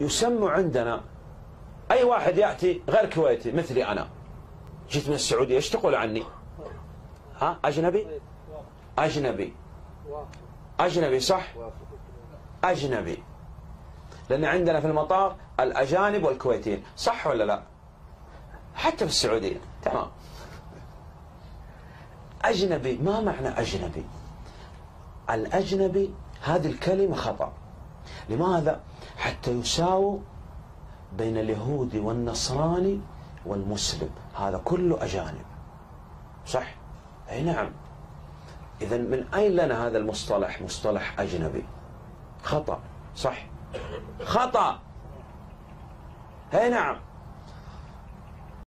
يسمى عندنا أي واحد يأتي غير كويتي مثلي أنا. جيت من السعودية إيش تقول عني؟ ها؟ أجنبي؟ أجنبي. أجنبي صح؟ أجنبي. لأن عندنا في المطار الأجانب والكويتيين. صح ولا لا؟ حتى في السعودية. تمام. أجنبي ما معنى أجنبي؟ الأجنبي هذه الكلمة خطأ. لماذا؟ حتى يساووا بين اليهودي والنصراني والمسلم. هذا كله أجانب. صح؟ أي نعم. إذا من أين لنا هذا المصطلح؟ مصطلح أجنبي. خطأ. صح؟ خطأ. أي نعم.